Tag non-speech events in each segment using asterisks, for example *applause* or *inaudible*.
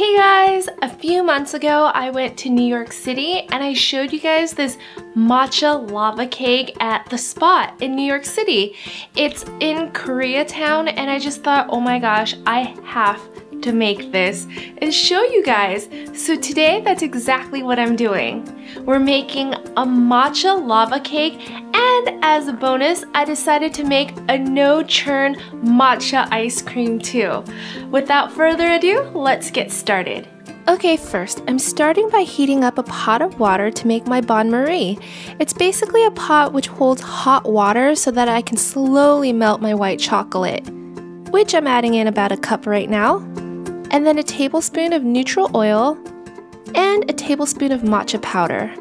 Hey guys! A few months ago I went to New York City and I showed you guys this matcha lava cake at the spot in New York City. It's in Koreatown and I just thought, oh my gosh, I have to make this and show you guys. So today that's exactly what I'm doing. We're making a matcha lava cake and as a bonus, I decided to make a no churn matcha ice cream too. Without further ado, let's get started. Okay, first, I'm starting by heating up a pot of water to make my bain marie. It's basically a pot which holds hot water so that I can slowly melt my white chocolate, which I'm adding in about a cup right now and then a tablespoon of neutral oil, and a tablespoon of matcha powder.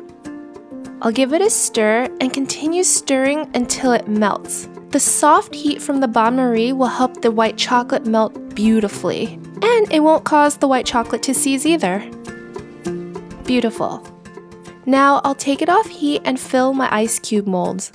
I'll give it a stir and continue stirring until it melts. The soft heat from the bain marie will help the white chocolate melt beautifully, and it won't cause the white chocolate to seize either. Beautiful. Now I'll take it off heat and fill my ice cube molds.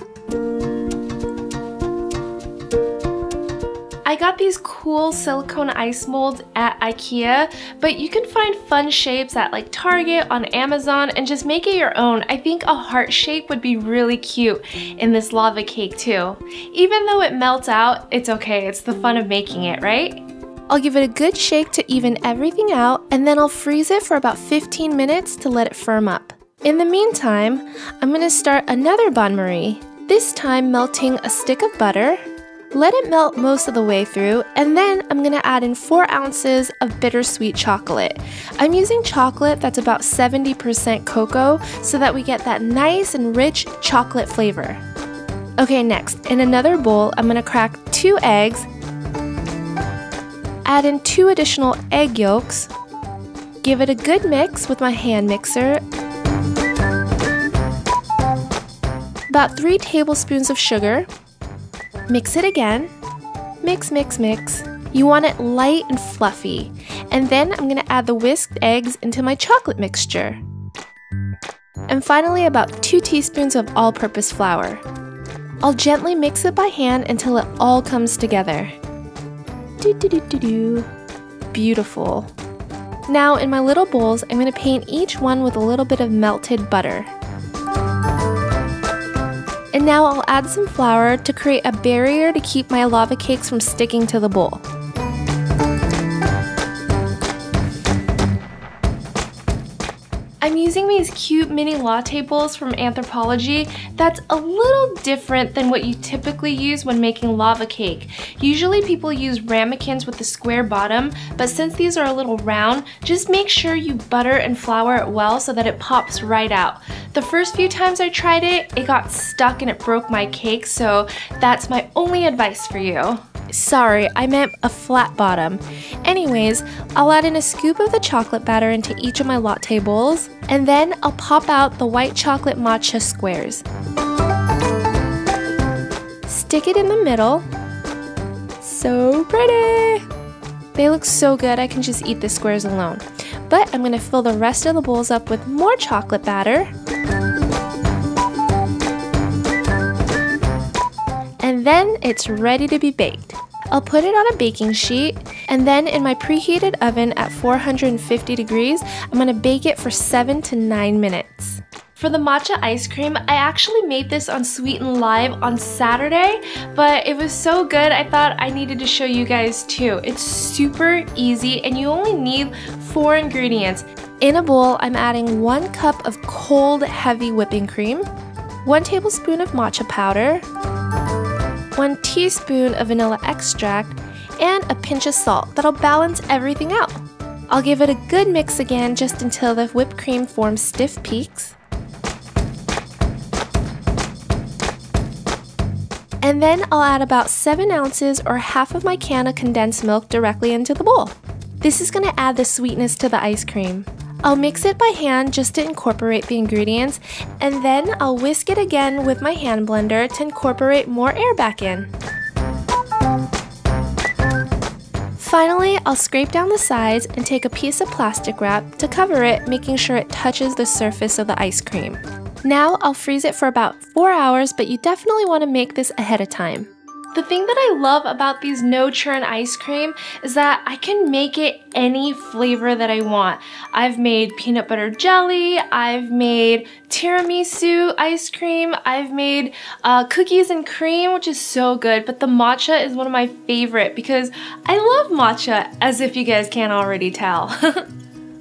I got these cool silicone ice molds at Ikea, but you can find fun shapes at like Target, on Amazon, and just make it your own. I think a heart shape would be really cute in this lava cake too. Even though it melts out, it's okay. It's the fun of making it, right? I'll give it a good shake to even everything out, and then I'll freeze it for about 15 minutes to let it firm up. In the meantime, I'm going to start another bain marie, this time melting a stick of butter, let it melt most of the way through, and then I'm gonna add in 4 ounces of bittersweet chocolate. I'm using chocolate that's about 70% cocoa so that we get that nice and rich chocolate flavor. Okay, next, in another bowl, I'm gonna crack 2 eggs, add in 2 additional egg yolks, give it a good mix with my hand mixer, about 3 tablespoons of sugar, Mix it again. Mix, mix, mix. You want it light and fluffy. And then I'm going to add the whisked eggs into my chocolate mixture. And finally about 2 teaspoons of all-purpose flour. I'll gently mix it by hand until it all comes together. Do do do do do. Beautiful. Now in my little bowls, I'm going to paint each one with a little bit of melted butter. And now I'll add some flour to create a barrier to keep my lava cakes from sticking to the bowl. I'm using these cute mini latte bowls from Anthropologie that's a little different than what you typically use when making lava cake. Usually people use ramekins with a square bottom, but since these are a little round, just make sure you butter and flour it well so that it pops right out. The first few times I tried it, it got stuck and it broke my cake, so that's my only advice for you. Sorry, I meant a flat bottom. Anyways, I'll add in a scoop of the chocolate batter into each of my latte bowls, and then I'll pop out the white chocolate matcha squares. Stick it in the middle. So pretty! They look so good, I can just eat the squares alone. But I'm gonna fill the rest of the bowls up with more chocolate batter. And then it's ready to be baked. I'll put it on a baking sheet and then in my preheated oven at 450 degrees, I'm to bake it for 7 to 9 minutes. For the matcha ice cream, I actually made this on Sweet and Live on Saturday, but it was so good I thought I needed to show you guys too. It's super easy and you only need four ingredients. In a bowl, I'm adding one cup of cold, heavy whipping cream, one tablespoon of matcha powder, 1 teaspoon of vanilla extract, and a pinch of salt that'll balance everything out. I'll give it a good mix again just until the whipped cream forms stiff peaks. And then I'll add about 7 ounces or half of my can of condensed milk directly into the bowl. This is going to add the sweetness to the ice cream. I'll mix it by hand just to incorporate the ingredients, and then I'll whisk it again with my hand blender to incorporate more air back in. Finally, I'll scrape down the sides and take a piece of plastic wrap to cover it, making sure it touches the surface of the ice cream. Now I'll freeze it for about 4 hours, but you definitely want to make this ahead of time. The thing that I love about these no churn ice cream is that I can make it any flavor that I want. I've made peanut butter jelly, I've made tiramisu ice cream, I've made uh, cookies and cream, which is so good, but the matcha is one of my favorite because I love matcha, as if you guys can't already tell. *laughs*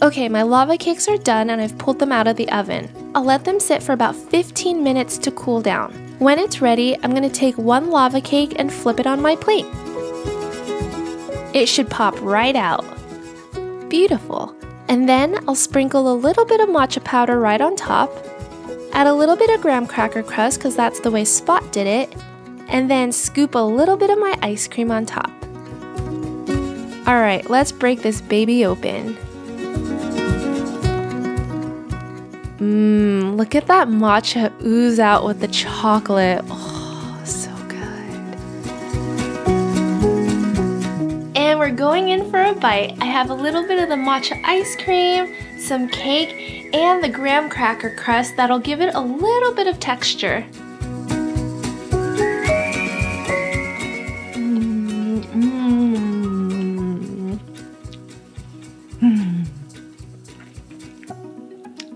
Okay, my lava cakes are done and I've pulled them out of the oven. I'll let them sit for about 15 minutes to cool down. When it's ready, I'm gonna take one lava cake and flip it on my plate. It should pop right out. Beautiful. And then I'll sprinkle a little bit of matcha powder right on top, add a little bit of graham cracker crust because that's the way Spot did it, and then scoop a little bit of my ice cream on top. Alright, let's break this baby open. Mmm, look at that matcha ooze out with the chocolate. Oh, so good. And we're going in for a bite. I have a little bit of the matcha ice cream, some cake, and the graham cracker crust that'll give it a little bit of texture.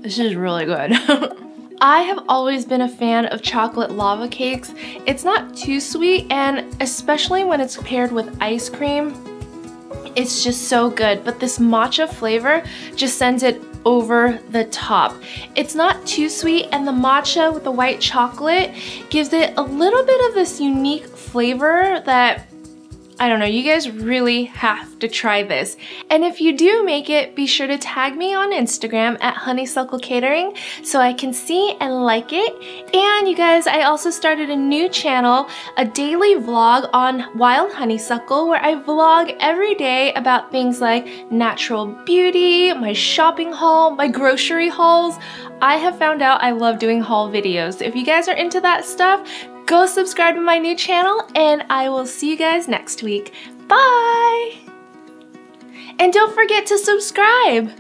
This is really good. *laughs* I have always been a fan of chocolate lava cakes. It's not too sweet and especially when it's paired with ice cream, it's just so good. But this matcha flavor just sends it over the top. It's not too sweet and the matcha with the white chocolate gives it a little bit of this unique flavor that I don't know, you guys really have to try this. And if you do make it, be sure to tag me on Instagram at Honeysuckle Catering so I can see and like it. And you guys, I also started a new channel, a daily vlog on Wild Honeysuckle where I vlog every day about things like natural beauty, my shopping haul, my grocery hauls. I have found out I love doing haul videos. If you guys are into that stuff, go subscribe to my new channel and I will see you guys next week. Bye! And don't forget to subscribe!